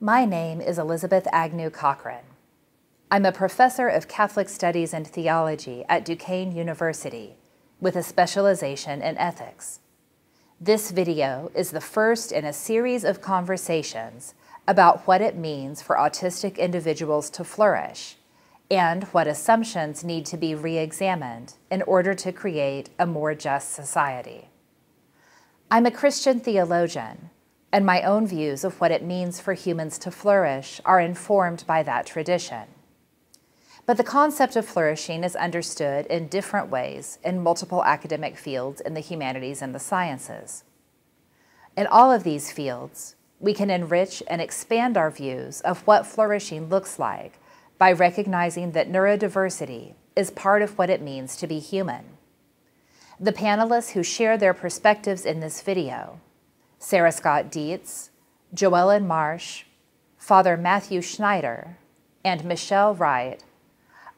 My name is Elizabeth Agnew Cochran. I'm a professor of Catholic Studies and Theology at Duquesne University with a specialization in ethics. This video is the first in a series of conversations about what it means for autistic individuals to flourish and what assumptions need to be re-examined in order to create a more just society. I'm a Christian theologian, and my own views of what it means for humans to flourish are informed by that tradition. But the concept of flourishing is understood in different ways in multiple academic fields in the humanities and the sciences. In all of these fields, we can enrich and expand our views of what flourishing looks like by recognizing that neurodiversity is part of what it means to be human. The panelists who share their perspectives in this video, Sarah Scott Dietz, Joellen Marsh, Father Matthew Schneider, and Michelle Wright,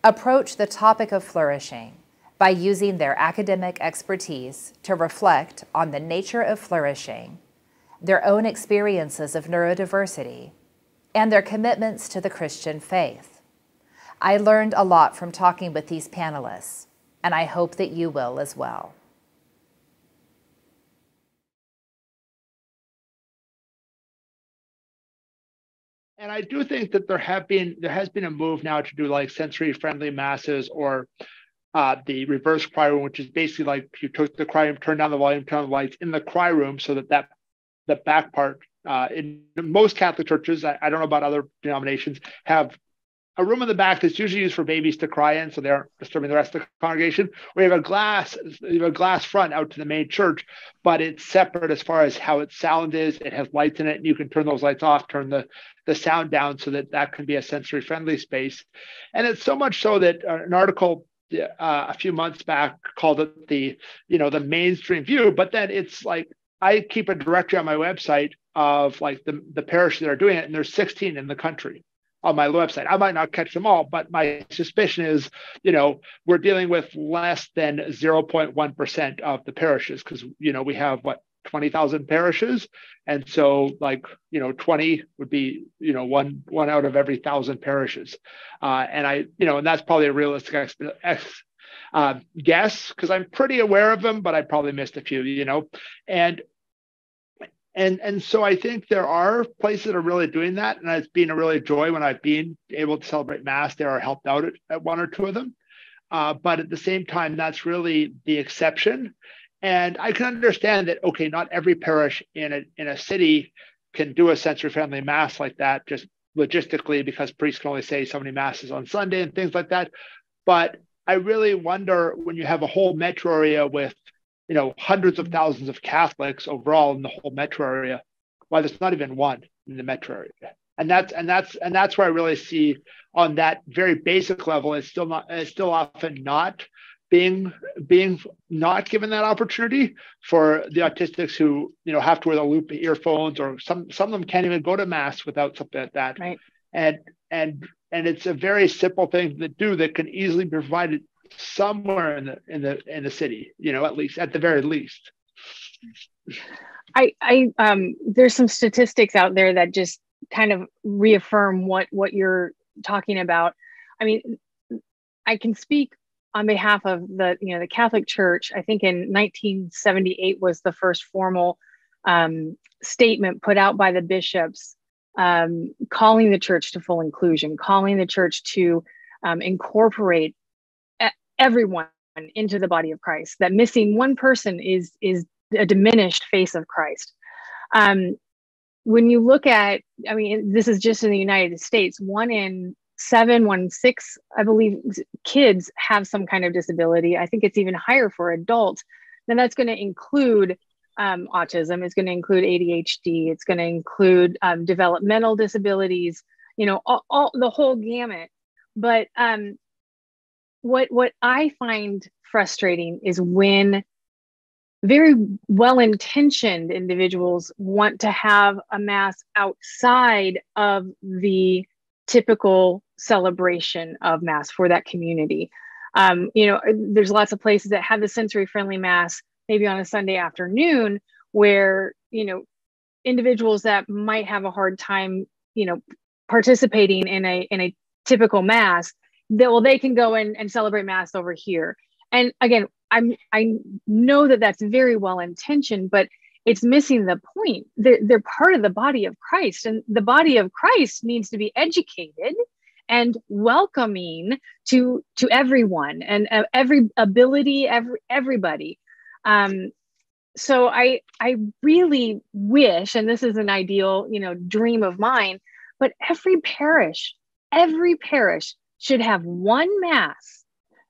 approach the topic of flourishing by using their academic expertise to reflect on the nature of flourishing, their own experiences of neurodiversity, and their commitments to the Christian faith. I learned a lot from talking with these panelists, and I hope that you will as well. And I do think that there have been there has been a move now to do like sensory friendly masses or uh, the reverse cry room, which is basically like you took the cry room, turn down the volume, turn on the lights in the cry room, so that that the back part uh, in most Catholic churches, I, I, don't know about other denominations, have a room in the back that's usually used for babies to cry in, so they aren't disturbing the rest of the congregation. We have a glass, we have a glass front out to the main church, but it's separate as far as how its sound is. It has lights in it, and you can turn those lights off, turn the the sound down, so that that can be a sensory friendly space. And it's so much so that uh, an article uh, a few months back called it the you know the mainstream view, but then it's like I keep a directory on my website of like the the parishes that are doing it, and there's 16 in the country on my website. I might not catch them all, but my suspicion is, you know, we're dealing with less than 0.1% of the parishes because, you know, we have what, 20,000 parishes. And so like, you know, 20 would be, you know, one, one out of every thousand parishes. Uh, and I, you know, and that's probably a realistic ex, ex uh, guess because I'm pretty aware of them, but I probably missed a few, you know, and and and so I think there are places that are really doing that, and it's been a really joy when I've been able to celebrate Mass there or helped out at, at one or two of them. Uh, but at the same time, that's really the exception. And I can understand that okay, not every parish in a in a city can do a sensory friendly mass like that, just logistically because priests can only say so many masses on Sunday and things like that. But I really wonder when you have a whole metro area with you know, hundreds of thousands of Catholics overall in the whole metro area, why there's not even one in the metro area. And that's and that's and that's where I really see on that very basic level, it's still not it's still often not being being not given that opportunity for the autistics who you know have to wear the loop earphones or some some of them can't even go to mass without something like that. Right. And and and it's a very simple thing to do that can easily be provided somewhere in the in the in the city you know at least at the very least. I i um there's some statistics out there that just kind of reaffirm what what you're talking about. I mean i can speak on behalf of the you know the catholic church i think in 1978 was the first formal um, statement put out by the bishops um, calling the church to full inclusion calling the church to um, incorporate everyone into the body of Christ. That missing one person is is a diminished face of Christ. Um, when you look at, I mean, this is just in the United States. One in seven, one in six, I believe, kids have some kind of disability. I think it's even higher for adults. Then that's going to include um, autism. It's going to include ADHD. It's going to include um, developmental disabilities. You know, all, all the whole gamut. But um, what what I find frustrating is when very well intentioned individuals want to have a mass outside of the typical celebration of mass for that community. Um, you know, there's lots of places that have the sensory friendly mass maybe on a Sunday afternoon where, you know, individuals that might have a hard time you know participating in a in a typical mass that well they can go in and celebrate mass over here and again i'm i know that that's very well intentioned but it's missing the point. They're, they're part of the body of christ and the body of christ needs to be educated and welcoming to to everyone and uh, every ability every everybody. Um so i i really wish and this is an ideal you know dream of mine but every parish every parish should have one mass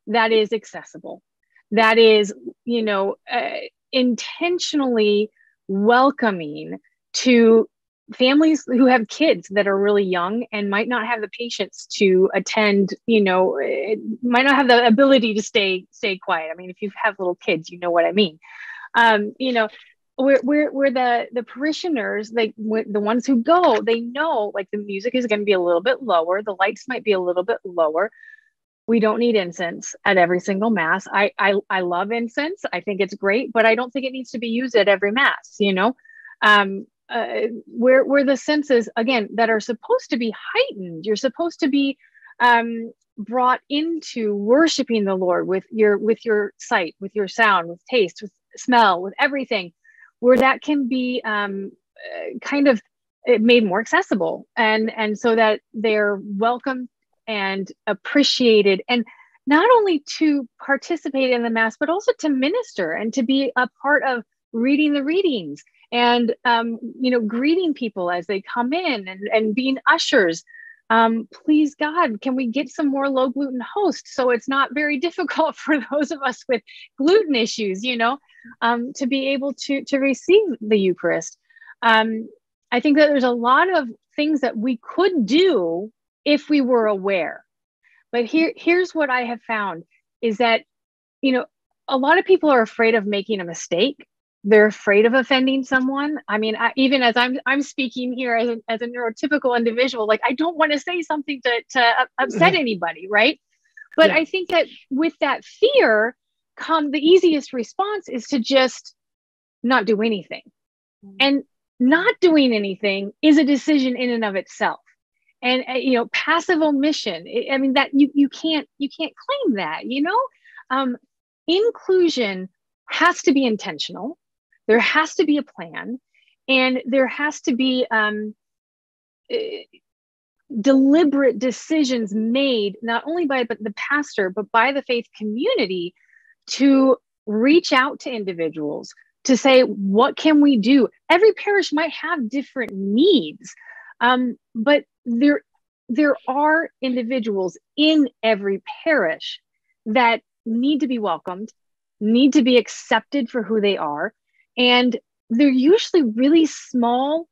that is accessible that is you know uh, intentionally welcoming to families who have kids that are really young and might not have the patience to attend you know eh, might not have the ability to stay stay quiet. I mean if you have little kids you know what i mean. Um, you know we're, we're, we're the the parishioners like the ones who go they know like the music is going to be a little bit lower the lights might be a little bit lower we don't need incense at every single mass. I, I i love incense. I think it's great but i don't think it needs to be used at every mass you know? Um, uh, where where the senses again that are supposed to be heightened you're supposed to be um, brought into worshiping the lord with your with your sight with your sound with taste with smell with everything where that can be um, uh, kind of made more accessible. And and so that they're welcome and appreciated and not only to participate in the mass but also to minister and to be a part of reading the readings and um, you know greeting people as they come in and, and being ushers um, please God, can we get some more low gluten hosts so it's not very difficult for those of us with gluten issues, you know, um, to be able to to receive the Eucharist. Um, I think that there's a lot of things that we could do if we were aware. But here, here's what I have found is that, you know, a lot of people are afraid of making a mistake they're afraid of offending someone i mean I, even as i'm i'm speaking here as a, as a neurotypical individual like i don't want to say something to, to upset anybody right but yeah. i think that with that fear come the easiest response is to just not do anything mm-hmm. and not doing anything is a decision in and of itself and uh, you know passive omission i mean that you you can't you can't claim that you know? Um, inclusion has to be intentional. There has to be a plan. And there has to be um, uh, deliberate decisions made not only by the pastor but by the faith community to reach out to individuals to say what can we do? Every parish might have different needs um, but there there are individuals in every parish that need to be welcomed need to be accepted for who they are and they're usually really small,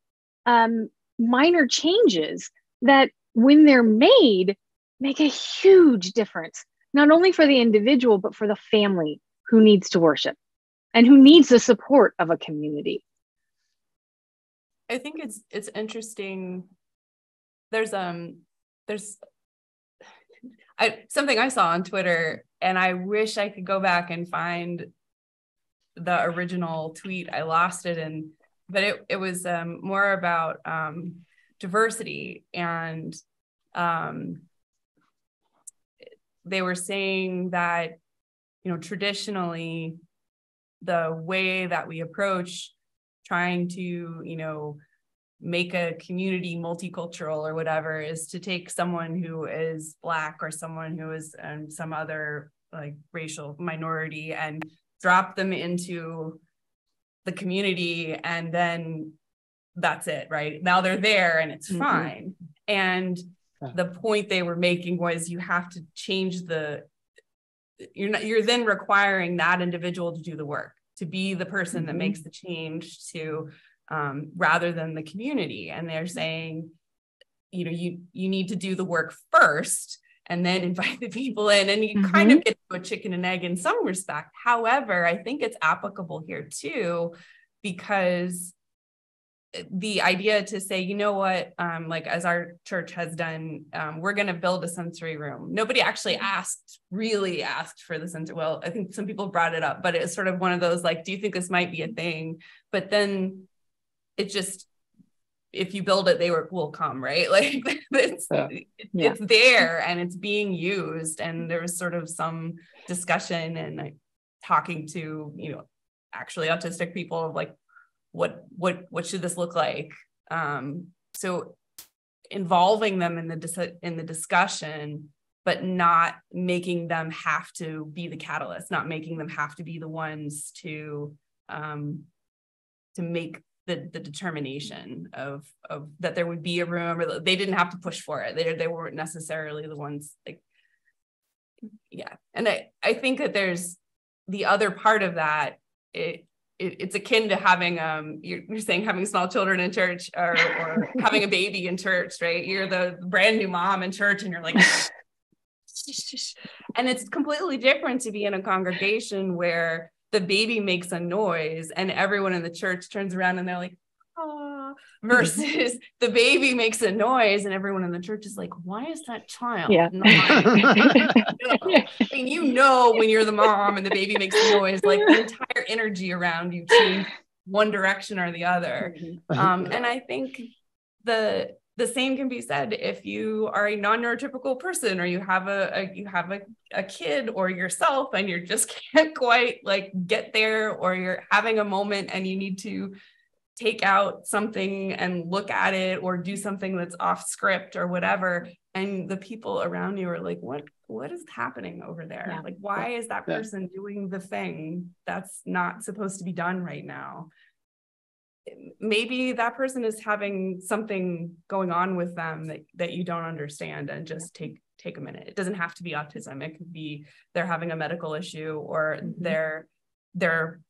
um, minor changes that, when they're made, make a huge difference, not only for the individual, but for the family who needs to worship and who needs the support of a community. I think it's it's interesting. There's um there's I something I saw on Twitter and I wish I could go back and find the original tweet. I lost it, and but it it was um, more about um, diversity, and um, they were saying that you know traditionally the way that we approach trying to you know make a community multicultural or whatever is to take someone who is black or someone who is um, some other like racial minority and drop them into the community and then that's it right now they're there and it's mm-hmm. fine and the point they were making was you have to change the you're not you're then requiring that individual to do the work to be the person mm-hmm. that makes the change to um, rather than the community. And they're saying you know you you need to do the work first and then invite the people in. And you mm-hmm. kind of get to a chicken and egg in some respect. However i think it's applicable here too because the idea to say you know what um, like as our church has done um, we're going to build a sensory room. Nobody actually asked really asked for the sensory well i think some people brought it up but it's sort of one of those like do you think this might be a thing? But then it just if you build it, they will come, right? Like it's yeah. it's there and it's being used. And there was sort of some discussion and like talking to, you know, actually autistic people of like what what what should this look like? Um, so involving them in the dis- in the discussion but not making them have to be the catalyst not making them have to be the ones to um, to make the, the determination of of that there would be a room or they didn't have to push for it. They, they weren't necessarily the ones like yeah. And i i think that there's the other part of that it, it it's akin to having um you're, you're, saying having small children in church or, or having a baby in church right? You're the brand new mom in church and you're like and it's completely different to be in a congregation where the baby makes a noise and everyone in the church turns around and they're like, ah, versus the baby makes a noise and everyone in the church is like, why is that child? Yeah. I mean, you know, when you're the mom and the baby makes a noise, like the entire energy around you change one direction or the other. Mm-hmm. Um, and I think the the same can be said if you are a non-neurotypical person or you have a, a, you have a, a kid or yourself and you just can't quite like get there or you're having a moment and you need to take out something and look at it or do something that's off script or whatever and the people around you are like what what is happening over there? Yeah. like why is that person doing the thing that's not supposed to be done right now maybe that person is having something going on with them that, that you don't understand and just take take a minute. It doesn't have to be autism. It could be they're having a medical issue or mm-hmm. their their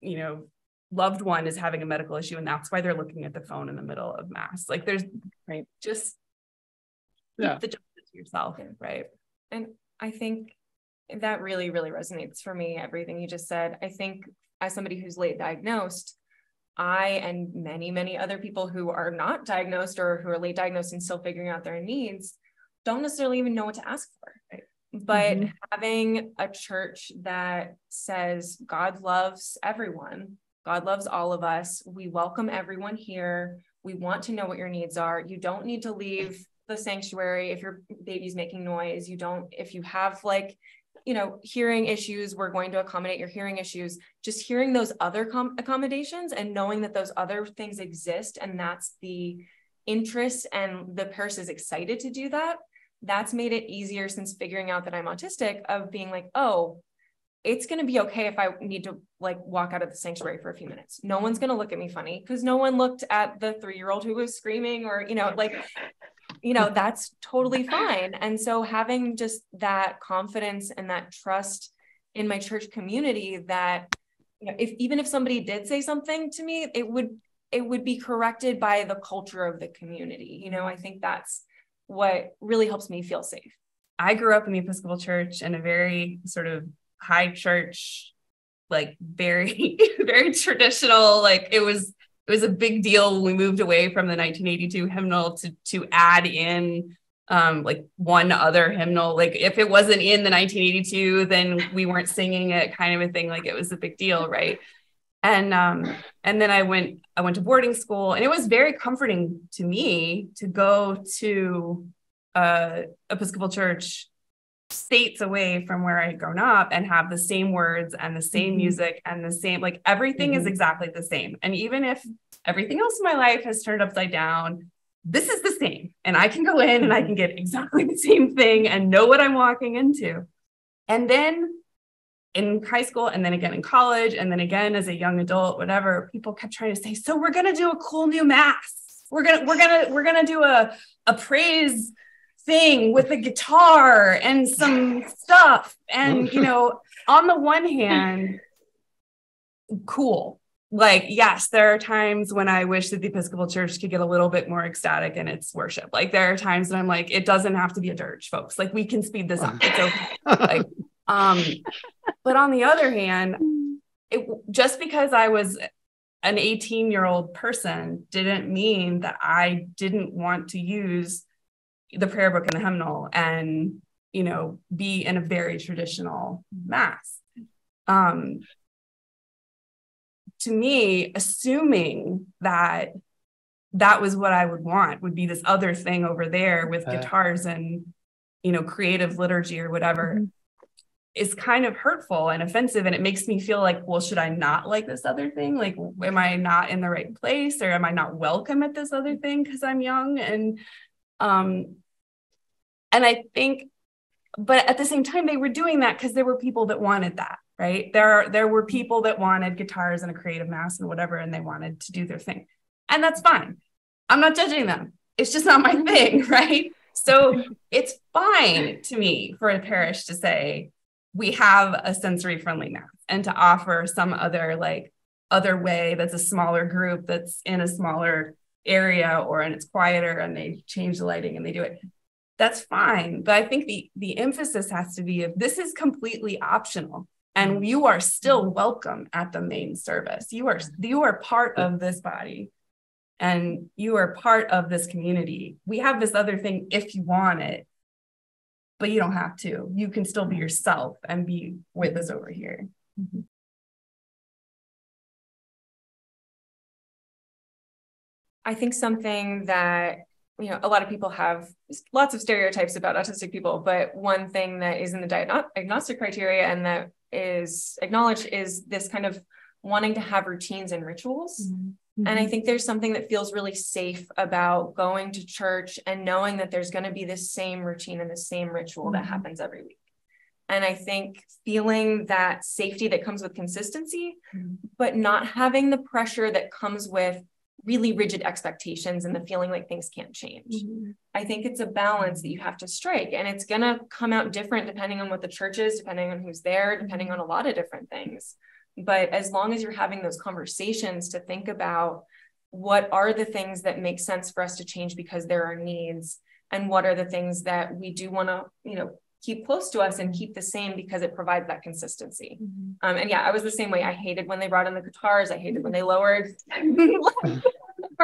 you know loved one is having a medical issue and that's why they're looking at the phone in the middle of mass. Like there's right. just yeah. the justice to yourself yeah. right? And i think that really really resonates for me everything you just said. I think as somebody who's late diagnosed I and many, many other people who are not diagnosed or who are late diagnosed and still figuring out their needs don't necessarily even know what to ask for. Right? But mm-hmm. having a church that says God loves everyone, God loves all of us, we welcome everyone here, we want to know what your needs are. You don't need to leave the sanctuary if your baby's making noise. You don't, if you have like you know, hearing issues, we're going to accommodate your hearing issues. Just hearing those other com- accommodations and knowing that those other things exist and that's the interest and the person is excited to do that. That's made it easier since figuring out that I'm autistic of being like, oh, it's going to be okay if I need to like walk out of the sanctuary for a few minutes. No one's going to look at me funny because no one looked at the three year old who was screaming or, you know, like you know that's totally fine. And so having just that confidence and that trust in my church community that you know if even if somebody did say something to me it would it would be corrected by the culture of the community. You know i think that's what really helps me feel safe. I grew up in the episcopal church in a very sort of high church like very very traditional like it was it was a big deal when we moved away from the 1982 hymnal to to add in um, like one other hymnal. Like if it wasn't in the 1982, then we weren't singing it, kind of a thing. Like it was a big deal, right? And um, and then I went I went to boarding school, and it was very comforting to me to go to uh, Episcopal church states away from where I had grown up and have the same words and the same mm-hmm. music and the same, like everything mm-hmm. is exactly the same. And even if everything else in my life has turned upside down, this is the same. And I can go in and I can get exactly the same thing and know what I'm walking into. And then in high school and then again in college and then again as a young adult whatever people kept trying to say so we're going to do a cool new mass we're going to we're going to we're going to do a a praise thing with a guitar and some stuff. And, you know, on the one hand, cool. Like, yes, there are times when I wish that the Episcopal Church could get a little bit more ecstatic in its worship. Like, there are times when I'm like, it doesn't have to be a dirge, folks. Like, we can speed this up. It's okay. like, um, but on the other hand, it just because I was an 18 year old person didn't mean that I didn't want to use the prayer book and the hymnal and you know be in a very traditional mass um to me assuming that that was what I would want would be this other thing over there with Uh. guitars and you know creative liturgy or whatever Mhm. is kind of hurtful and offensive and it makes me feel like well should I not like this other thing like am I not in the right place or am I not welcome at this other thing because I'm young and um and I think but at the same time they were doing that because there were people that wanted that right? There are there were people that wanted guitars and a creative mass and whatever and they wanted to do their thing. And that's fine. I'm not judging them. It's just not my thing right? So it's fine to me for a parish to say we have a sensory friendly mass and to offer some other like other way that's a smaller group that's in a smaller area or and it's quieter and they change the lighting and they do it that's fine. But i think the the emphasis has to be if this is completely optional and mm-hmm. you are still mm-hmm. welcome at the main service. You are mm-hmm. you are part of this body and you are part of this community. We have this other thing if you want it but you don't have to. You can still be yourself and be with us over here. I think something that you know a lot of people have lots of stereotypes about autistic people, but one thing that is in the diagnostic criteria and that is acknowledged is this kind of wanting to have routines and rituals. Mm-hmm. And I think there's something that feels really safe about going to church and knowing that there's going to be the same routine and the same ritual Mhm. that happens every week. And I think feeling that safety that comes with consistency, Mhm. but not having the pressure that comes with really rigid expectations and the feeling like things can't change. Mm-hmm. I think it's a balance that you have to strike, and it's going to come out different depending on what the church is, depending on who's there, mm-hmm. depending on a lot of different things. But as long as you're having those conversations to think about what are the things that make sense for us to change because there are needs, and what are the things that we do want to, you know, keep close to us and keep the same because it provides that consistency. Mm-hmm. Um, and yeah, I was the same way. I hated when they brought in the guitars. I hated when they lowered.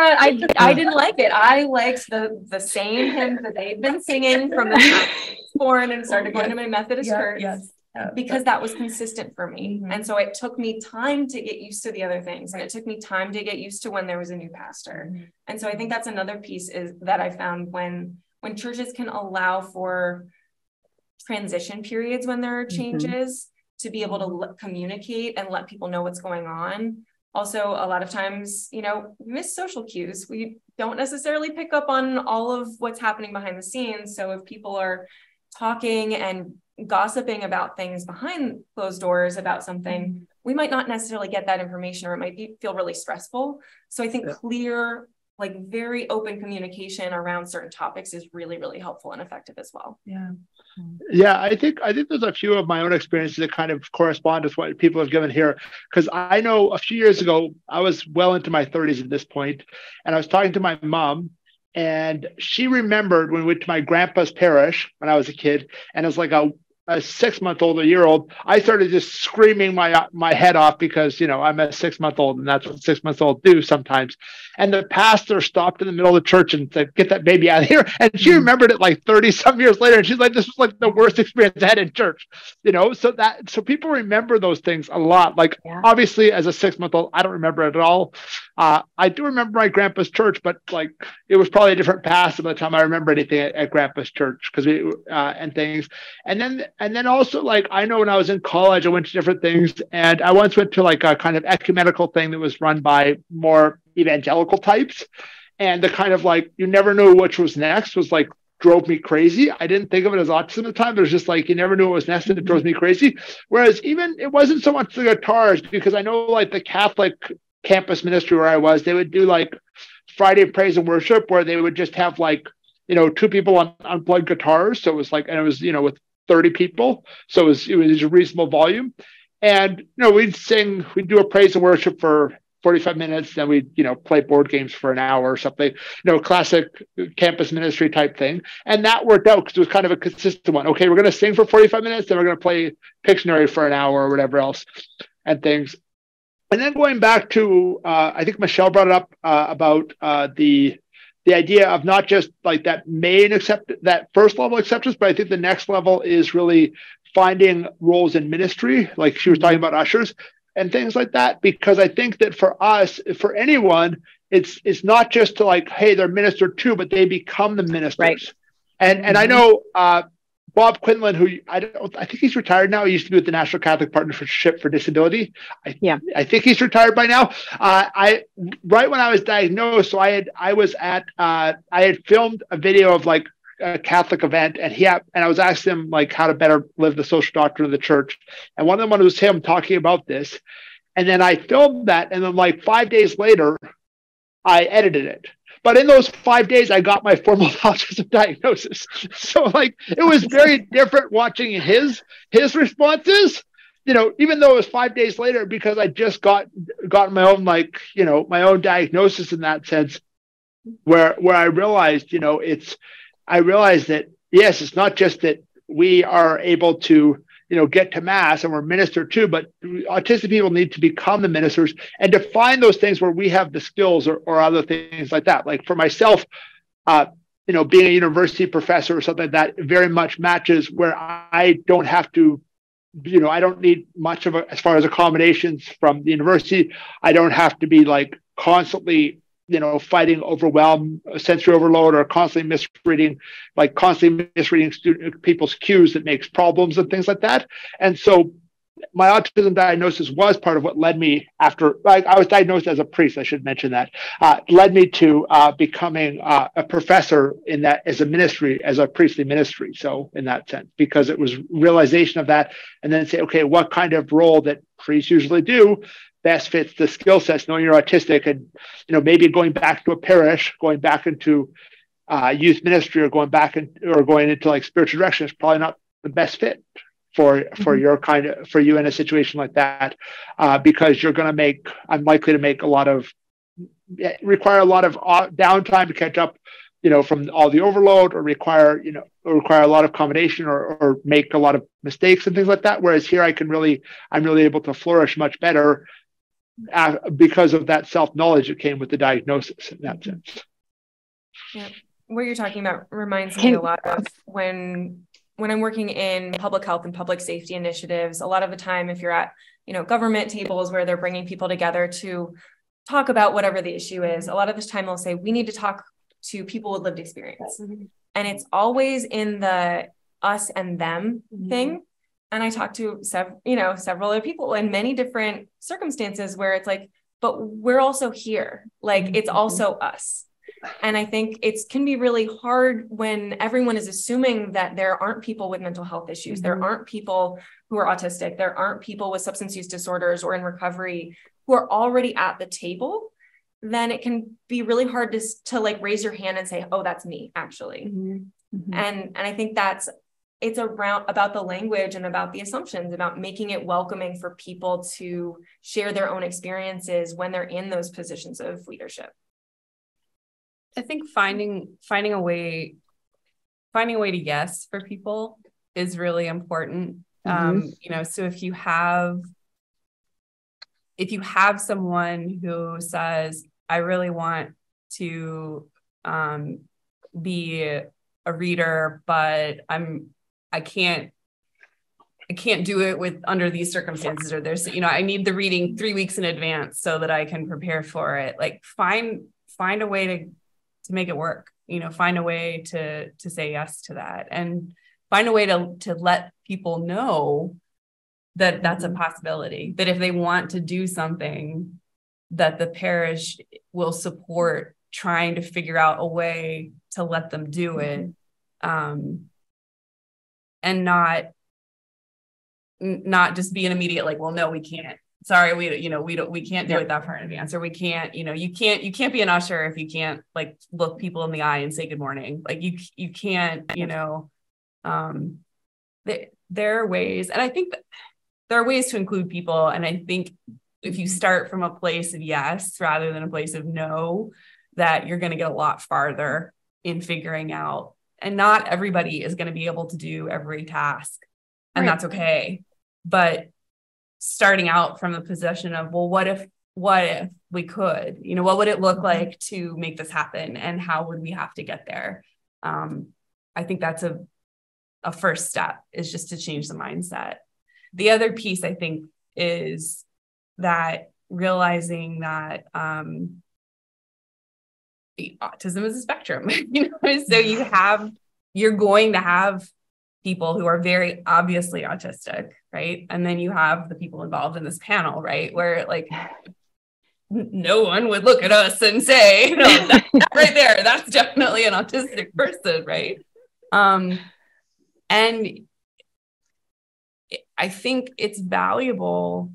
I, I didn't like it. I liked the the same hymns that they'd been singing from the born and started going to my Methodist church yes Yeah. because that was consistent for me. Mhm. And so it took me time to get used to the other things. And it took me time to get used to when there was a new pastor. Mhm. And so I think that's another piece is that I found when when churches can allow for transition periods when there are Mhm. changes to be able to communicate and let people know what's going on. Also, a lot of times, you know, we miss social cues. We don't necessarily pick up on all of what's happening behind the scenes. So if people are talking and gossiping about things behind closed doors about something, mm-hmm. we might not necessarily get that information or it might be, feel really stressful. So I think Yeah. clear, like very open communication around certain topics is really, really helpful and effective as well. yeah Yeah, I think I think there's a few of my own experiences that kind of correspond with what people have given here. Because I know a few years ago, I was well into my 30s at this point, and I was talking to my mom, and she remembered when we went to my grandpa's parish when I was a kid, and it was like a a six month old, a year old, I started just screaming my my head off because you know I'm a six month old and that's what six months old do sometimes. And the pastor stopped in the middle of the church and said, "Get that baby out of here." And she remembered it like thirty some years later, and she's like, "This was like the worst experience I had in church," you know. So that so people remember those things a lot. Like Yeah. obviously, as a six month old, I don't remember it at all. Uh, I do remember my grandpa's church, but like it was probably a different pastor by the time I remember anything at, at grandpa's church because we uh, and things. And then and then also like I know when I was in college, I went to different things, and I once went to like a kind of ecumenical thing that was run by more evangelical types, and the kind of like you never knew which was next was like drove me crazy. I didn't think of it as autism at the time. It was just like you never knew what was next, and it drove me crazy. Whereas even it wasn't so much the guitars because I know like the Catholic campus ministry where I was, they would do like Friday praise and worship where they would just have like you know two people on unplugged guitars. So it was like and it was you know with 30 people. So it was it was a reasonable volume. And you know, we'd sing, we'd do a praise and worship for 45 minutes, then we'd, you know, play board games for an hour or something, you know, classic campus ministry type thing. And that worked out because it was kind of a consistent one. Okay, we're gonna sing for 45 minutes, then we're gonna play Pictionary for an hour or whatever else and things. And then going back to uh, I think Michelle brought it up uh, about uh, the the idea of not just like that main accept that first level acceptance, but I think the next level is really finding roles in ministry, like she was talking about ushers and things like that. Because I think that for us, for anyone, it's it's not just to like, hey, they're minister to, but they become the ministers. Right. And and I mm-hmm. know uh, Bob Quinlan, who I don't, I think he's retired now. He used to be with the National Catholic Partnership for Disability. I, yeah, I think he's retired by now. Uh, I right when I was diagnosed, so I had I was at uh, I had filmed a video of like a Catholic event, and he had, and I was asking him like how to better live the social doctrine of the church, and one of them was him talking about this, and then I filmed that, and then like five days later, I edited it but in those five days, I got my formal autism diagnosis. So like it was very different watching his his responses. You know, even though it was five days later, because I just got got my own like you know my own diagnosis in that sense, where where I realized you know it's I realized that yes, it's not just that we are able to you know get to mass and we're ministered to but autistic people need to become the ministers and to find those things where we have the skills or, or other things like that. Like for myself uh, you know being a university professor or something like that very much matches where i don't have to you know i don't need much of a as far as accommodations from the university. I don't have to be like constantly you know, fighting overwhelm, sensory overload, or constantly misreading, like constantly misreading student, people's cues that makes problems and things like that. And so my autism diagnosis was part of what led me after like I was diagnosed as a priest. I should mention that uh, led me to uh, becoming uh, a professor in that as a ministry, as a priestly ministry. So in that sense, because it was realization of that, and then say, okay, what kind of role that priests usually do best fits the skill sets, knowing you're autistic, and you know maybe going back to a parish, going back into uh, youth ministry, or going back in, or going into like spiritual direction is probably not the best fit for for mm-hmm. your kind of for you in a situation like that, uh, because you're going to make I'm likely to make a lot of require a lot of uh, downtime to catch up you know from all the overload or require you know require a lot of combination or, or make a lot of mistakes and things like that whereas here i can really i'm really able to flourish much better because of that self knowledge that came with the diagnosis in that sense. Yeah, what you're talking about reminds me a lot of when when I'm working in public health and public safety initiatives. A lot of the time, if you're at you know government tables where they're bringing people together to talk about whatever the issue is, a lot of the time they'll say we need to talk to people with lived experience, mm-hmm. and it's always in the us and them mm-hmm. thing and I talked to several, you know, several other people in many different circumstances where it's like, but we're also here. Like mm-hmm. it's also us. And I think it can be really hard when everyone is assuming that there aren't people with mental health issues, mm-hmm. there aren't people who are autistic, there aren't people with substance use disorders or in recovery who are already at the table. Then it can be really hard to, to like raise your hand and say, "Oh, that's me," actually. Mm-hmm. Mm-hmm. And and I think that's it's around about the language and about the assumptions about making it welcoming for people to share their own experiences when they're in those positions of leadership i think finding finding a way finding a way to yes for people is really important mm-hmm. um you know so if you have if you have someone who says i really want to um be a reader but i'm I can't I can't do it with under these circumstances or there's you know I need the reading 3 weeks in advance so that I can prepare for it like find find a way to to make it work you know find a way to to say yes to that and find a way to to let people know that that's a mm-hmm. possibility that if they want to do something that the parish will support trying to figure out a way to let them do it mm-hmm. um, and not not just be an immediate like well no we can't. Sorry we you know we don't we can't do it that far in advance or we can't you know you can't you can't be an usher if you can't like look people in the eye and say good morning. Like you you can't you know um there, there are ways and i think there are ways to include people and i think if you start from a place of yes rather than a place of no that you're going to get a lot farther in figuring out and not everybody is going to be able to do every task and right. that's okay but starting out from the position of well what if what if we could you know what would it look mm-hmm. like to make this happen and how would we have to get there um, i think that's a a first step is just to change the mindset the other piece i think is that realizing that um, autism is a spectrum you know so you have you're going to have people who are very obviously autistic right? And then you have the people involved in this panel right? Where like no one would look at us and say no that, right there that's definitely an autistic person right? Um and i think it's valuable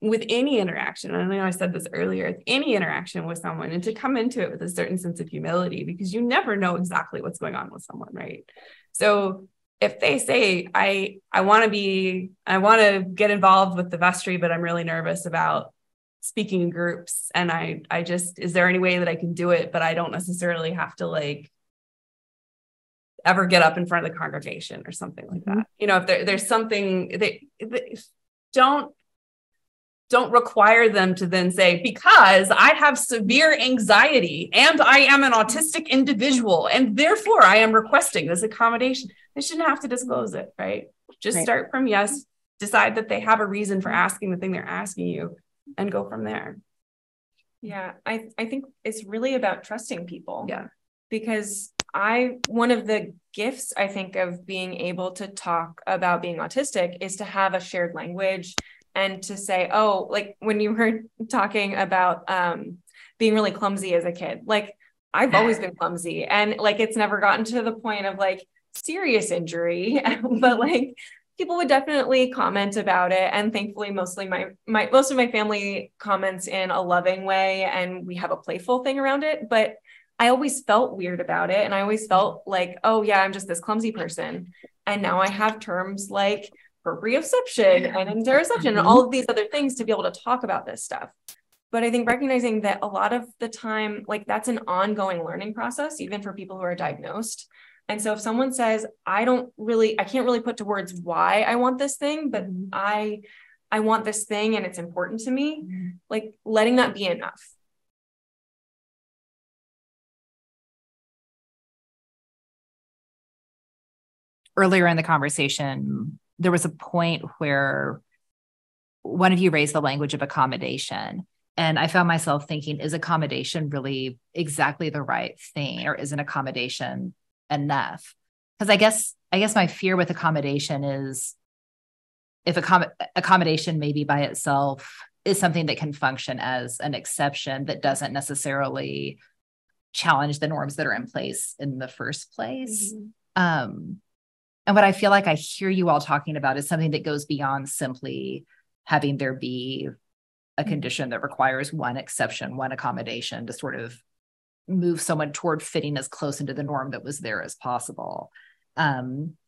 with any interaction, I know I said this earlier, any interaction with someone and to come into it with a certain sense of humility because you never know exactly what's going on with someone, right? So if they say, I I want to be, I want to get involved with the vestry, but I'm really nervous about speaking in groups. And I I just, is there any way that I can do it? But I don't necessarily have to like ever get up in front of the congregation or something like mm-hmm. that. You know, if there, there's something they, they don't don't require them to then say, because I have severe anxiety and I am an autistic individual, and therefore I am requesting this accommodation. They shouldn't have to disclose it, right? Just right. start from yes, decide that they have a reason for asking the thing they're asking you, and go from there. Yeah, I, I think it's really about trusting people. Yeah. Because I, one of the gifts I think of being able to talk about being autistic is to have a shared language and to say, oh, like when you were talking about um, being really clumsy as a kid, like I've always been clumsy and like it's never gotten to the point of like serious injury, but like people would definitely comment about it and thankfully mostly my my most of my family comments in a loving way and we have a playful thing around it but i always felt weird about it and i always felt like oh yeah i'm just this clumsy person and now i have terms like proprioception and interoception and mm-hmm. all of these other things to be able to talk about this stuff. But I think recognizing that a lot of the time, like that's an ongoing learning process, even for people who are diagnosed. And so if someone says, I don't really, I can't really put to words why I want this thing, but mm-hmm. I, I want this thing and it's important to me, mm-hmm. like letting that be enough. Earlier in the conversation, there was a point where one of you raised the language of accommodation. And I found myself thinking, is accommodation really exactly the right thing, or is an accommodation enough? Because I guess I guess my fear with accommodation is if accom- accommodation maybe by itself is something that can function as an exception that doesn't necessarily challenge the norms that are in place in the first place. Mm-hmm. Um, and what I feel like I hear you all talking about is something that goes beyond simply having there be a mm-hmm. condition that requires one exception, one accommodation to sort of move someone toward fitting as close into the norm that was there as possible. Um,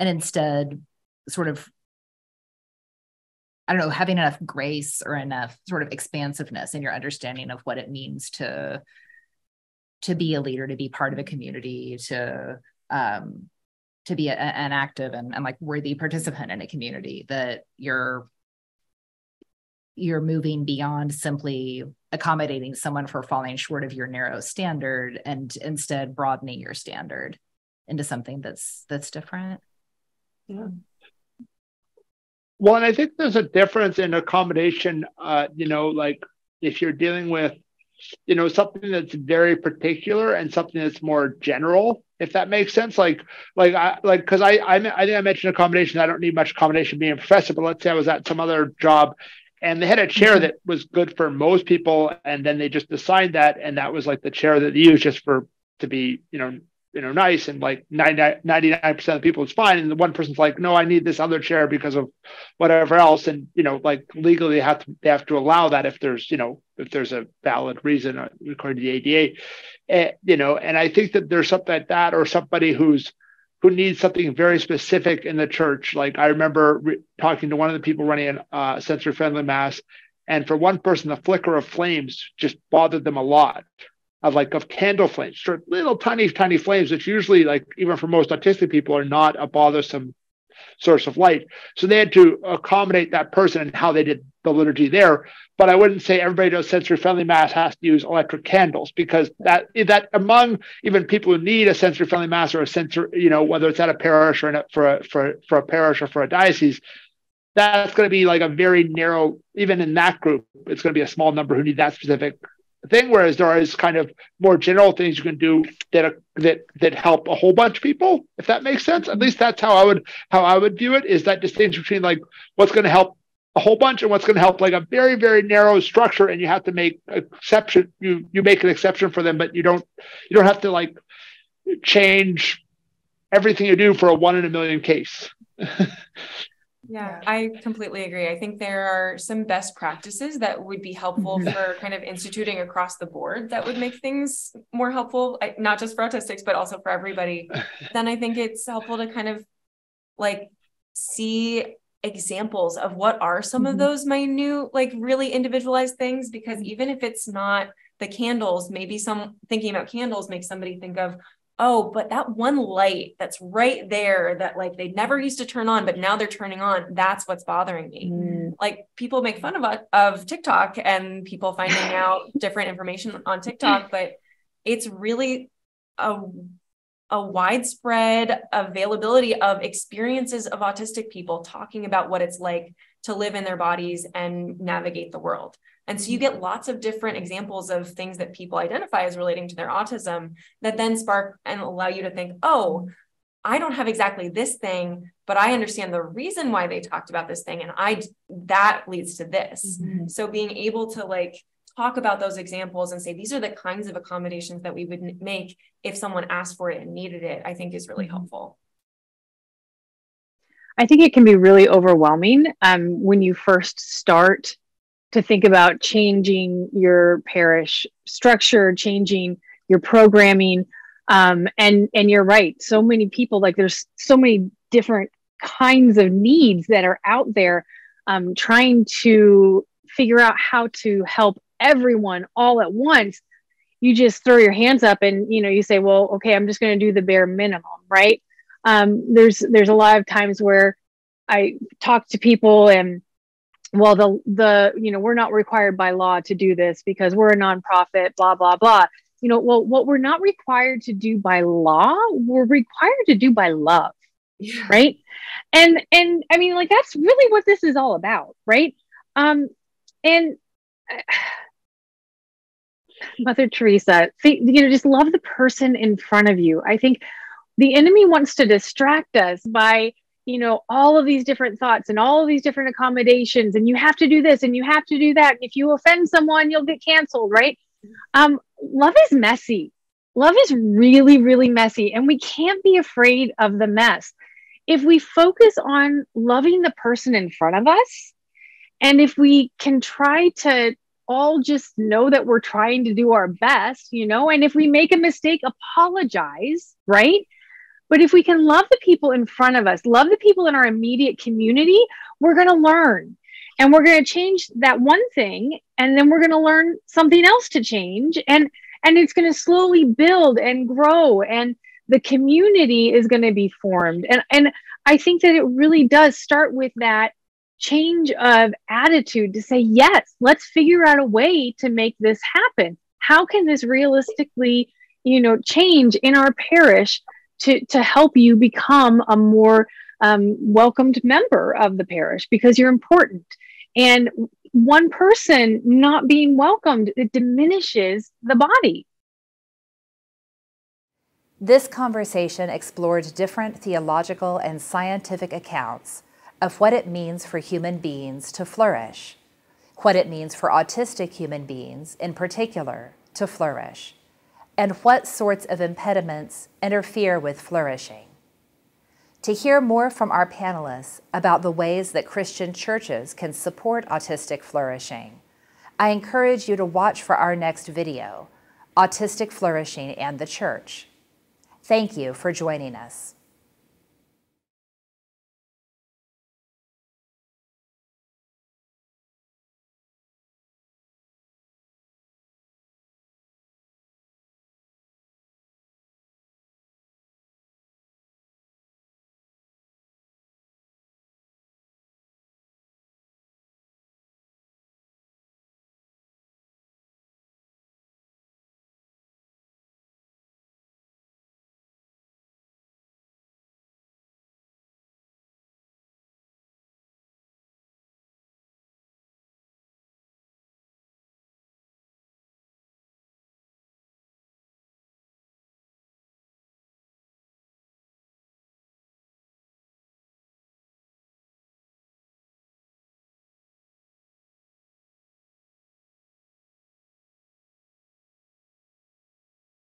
and instead, sort of, I don't know, having enough grace or enough sort of expansiveness in your understanding of what it means to to be a leader, to be part of a community, to um, to be a, an active and, and like worthy participant in a community that you're you're moving beyond simply accommodating someone for falling short of your narrow standard and instead broadening your standard into something that's that's different? Yeah. Well and i think there's a difference in accommodation uh you know like if you're dealing with you know something that's very particular and something that's more general if that makes sense like like i like because I, I i think i mentioned accommodation i don't need much accommodation being a professor but let's say i was at some other job and they had a chair mm-hmm. that was good for most people and then they just assigned that and that was like the chair that they used just for to be you know you know nice and like 99 percent of people it's fine. And the one person's like no i need this other chair because of whatever else. And you know like legally they have to they have to allow that if there's you know if there's a valid reason uh, according to the ada uh, you know and i think that there's something like that or somebody who's who needs something very specific in the church. Like i remember re- talking to one of the people running a uh, sensory friendly mass and for one person the flicker of flames just bothered them a lot of like of candle flames, sort little tiny, tiny flames, which usually like even for most autistic people are not a bothersome source of light. So they had to accommodate that person and how they did the liturgy there. But I wouldn't say everybody does sensory friendly mass has to use electric candles because that that among even people who need a sensory friendly mass or a sensory, you know, whether it's at a parish or a, for a, for for a parish or for a diocese, that's going to be like a very narrow. Even in that group, it's going to be a small number who need that specific thing. Whereas there is kind of more general things you can do that that that help a whole bunch of people. If that makes sense, at mm-hmm. least that's how I would how I would view it. Is that distinction between like what's going to help a whole bunch and what's going to help like a very very narrow structure, and you have to make exception. You you make an exception for them, but you don't you don't have to like change everything you do for a one in a million case. Yeah, I completely agree. I think there are some best practices that would be helpful mm-hmm. for kind of instituting across the board that would make things more helpful, not just for autistics, but also for everybody. then I think it's helpful to kind of like see examples of what are some mm-hmm. of those minute, like really individualized things, because even if it's not the candles, maybe some thinking about candles makes somebody think of, oh, but that one light that's right there that like they never used to turn on, but now they're turning on, that's what's bothering me. Mm. Like people make fun of of TikTok and people finding out different information on TikTok, but it's really a a widespread availability of experiences of autistic people talking about what it's like to live in their bodies and navigate the world. And so you get lots of different examples of things that people identify as relating to their autism that then spark and allow you to think, oh, I don't have exactly this thing, but I understand the reason why they talked about this thing. And I that leads to this. Mm-hmm. So being able to like talk about those examples and say these are the kinds of accommodations that we would make if someone asked for it and needed it, I think is really mm-hmm. helpful. I think it can be really overwhelming um, when you first start to think about changing your parish structure, changing your programming. Um, and and you're right. So many people like there's so many different kinds of needs that are out there um, trying to figure out how to help everyone all at once you just throw your hands up and you know you say well okay i'm just going to do the bare minimum right um, there's there's a lot of times where i talk to people and well the the you know we're not required by law to do this because we're a nonprofit blah blah blah. You know well what we're not required to do by law we're required to do by love yeah. right? And and i mean like that's really what this is all about right? Um and uh, mother teresa see, you know just love the person in front of you. I think the enemy wants to distract us by you know all of these different thoughts and all of these different accommodations and you have to do this and you have to do that. And if you offend someone you'll get canceled right? Um love is messy. Love is really really messy and we can't be afraid of the mess. If we focus on loving the person in front of us and if we can try to all just know that we're trying to do our best you know and if we make a mistake apologize right but if we can love the people in front of us, love the people in our immediate community, we're going to learn. And we're going to change that one thing and then we're going to learn something else to change and and it's going to slowly build and grow and the community is going to be formed. And and i think that it really does start with that change of attitude to say yes let's figure out a way to make this happen. How can this realistically you know change in our parish to, to help you become a more um, welcomed member of the parish because you're important. And one person not being welcomed, it diminishes the body. This conversation explored different theological and scientific accounts of what it means for human beings to flourish, what it means for autistic human beings in particular to flourish and what sorts of impediments interfere with flourishing. To hear more from our panelists about the ways that Christian churches can support autistic flourishing, I encourage you to watch for our next video, Autistic Flourishing and the Church. Thank you for joining us.